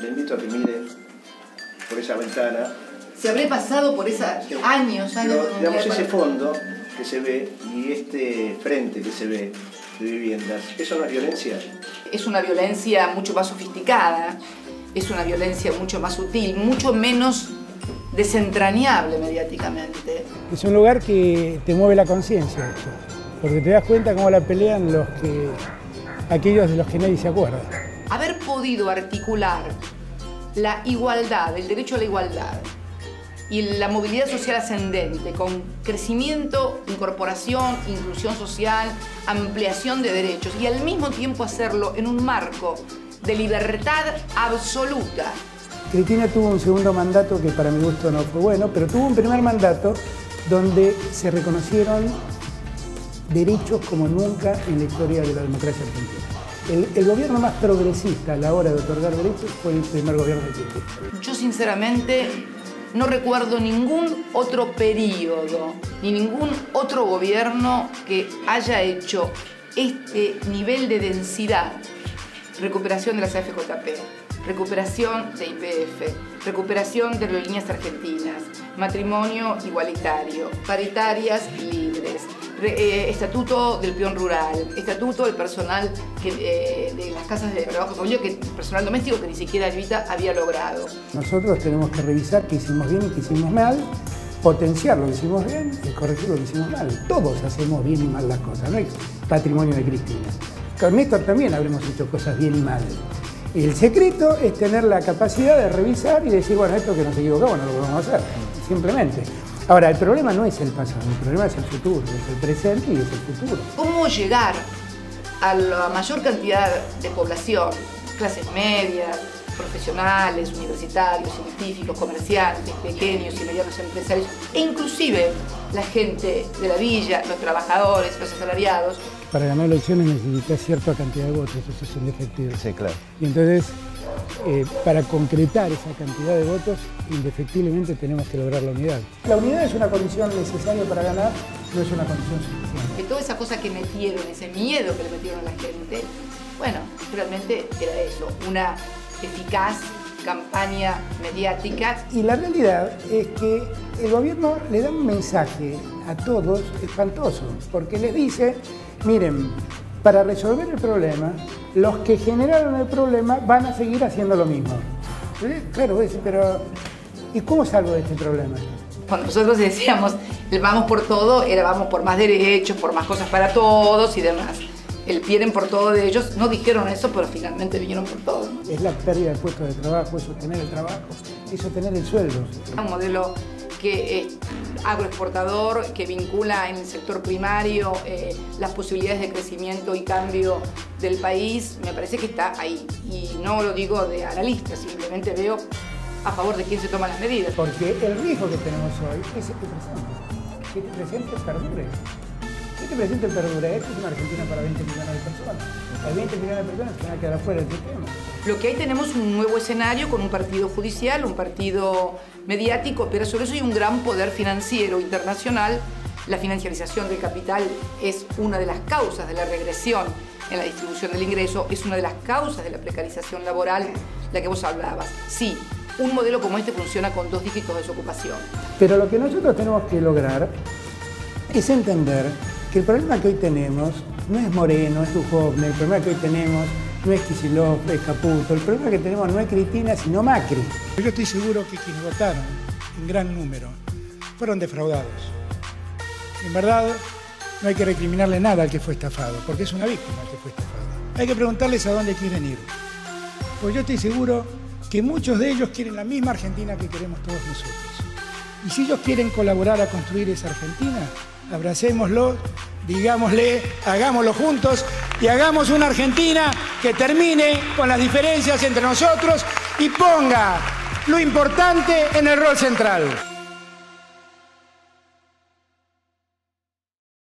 Le invito a que mire por esa ventana. Se habré pasado por esos años, años. Pero, digamos, ese fondo que se ve y este frente que se ve de viviendas, ¿eso no es violencia? Es una violencia mucho más sofisticada, es una violencia mucho más sutil, mucho menos desentrañable mediáticamente. Es un lugar que te mueve la conciencia, porque te das cuenta cómo la pelean los que, aquellos de los que nadie se acuerda. Haber podido articular la igualdad, el derecho a la igualdad y la movilidad social ascendente con crecimiento, incorporación, inclusión social, ampliación de derechos y al mismo tiempo hacerlo en un marco de libertad absoluta. Cristina tuvo un segundo mandato que para mi gusto no fue bueno, pero tuvo un primer mandato donde se reconocieron derechos como nunca en la historia de la democracia argentina. El, gobierno más progresista a la hora de otorgar derechos fue el primer gobierno de Cristina. Yo sinceramente no recuerdo ningún otro periodo ni ningún otro gobierno que haya hecho este nivel de densidad. Recuperación de las AFJP, recuperación de IPF, recuperación de aerolíneas argentinas, matrimonio igualitario, paritarias libres, eh, estatuto del peón rural, estatuto del personal eh, de las casas de trabajo familiar, que personal doméstico que ni siquiera Evita había logrado. Nosotros tenemos que revisar qué hicimos bien y qué hicimos mal, potenciar lo que hicimos bien y corregir lo que hicimos mal. Todos hacemos bien y mal las cosas, no es patrimonio de Cristina. Con Néstor también habremos hecho cosas bien y mal. El secreto es tener la capacidad de revisar y decir, bueno, esto que nos equivocamos no lo podemos hacer, simplemente. Ahora, el problema no es el pasado, el problema es el futuro, es el presente y es el futuro. ¿Cómo llegar a la mayor cantidad de población, clases medias, profesionales, universitarios, científicos, comerciantes, pequeños y medianos empresarios, e inclusive la gente de la villa, los trabajadores, los asalariados. Para ganar elecciones necesitas cierta cantidad de votos, eso es indefectible. Sí, claro. Y entonces eh, para concretar esa cantidad de votos, indefectiblemente tenemos que lograr la unidad. La unidad es una condición necesaria para ganar, no es una condición suficiente. Que toda esa cosa que metieron, ese miedo que le metieron a la gente, bueno, realmente era eso, una eficaz campaña mediática. Y la realidad es que el gobierno le da un mensaje a todos espantoso, porque les dice, miren, para resolver el problema, los que generaron el problema van a seguir haciendo lo mismo. Claro, pero ¿y cómo salgo de este problema? Cuando nosotros decíamos vamos por todo, era vamos por más derechos, por más cosas para todos y demás. El vienen por todo de ellos, no dijeron eso, pero finalmente vinieron por todo. Es la pérdida del puesto de trabajo, es sostener el trabajo, es sostener el sueldo. Un modelo que es agroexportador, que vincula en el sector primario eh, las posibilidades de crecimiento y cambio del país, me parece que está ahí. Y no lo digo de analista, simplemente veo a favor de quién se toma las medidas. Porque el riesgo que tenemos hoy es este presente, que este presente perdure. Este presente perdure, esto es una Argentina para 20 millones de personas. Hay 20 millones de personas que van a quedar fuera del sistema. Lo que hay tenemos un nuevo escenario con un partido judicial, un partido mediático, pero sobre eso hay un gran poder financiero internacional. La financiarización del capital es una de las causas de la regresión en la distribución del ingreso, es una de las causas de la precarización laboral, la que vos hablabas. Sí, un modelo como este funciona con dos dígitos de desocupación. Pero lo que nosotros tenemos que lograr es entender que el problema que hoy tenemos no es Moreno, es Duhovne, el problema que hoy tenemos no es Kicillof, es Caputo, el problema que tenemos no es Cristina, sino Macri. Yo estoy seguro que quienes votaron en gran número fueron defraudados. En verdad, no hay que recriminarle nada al que fue estafado, porque es una víctima el que fue estafado. Hay que preguntarles a dónde quieren ir. Pues yo estoy seguro que muchos de ellos quieren la misma Argentina que queremos todos nosotros. Y si ellos quieren colaborar a construir esa Argentina, abracémoslo, digámosle, hagámoslo juntos y hagamos una Argentina que termine con las diferencias entre nosotros y ponga lo importante en el rol central.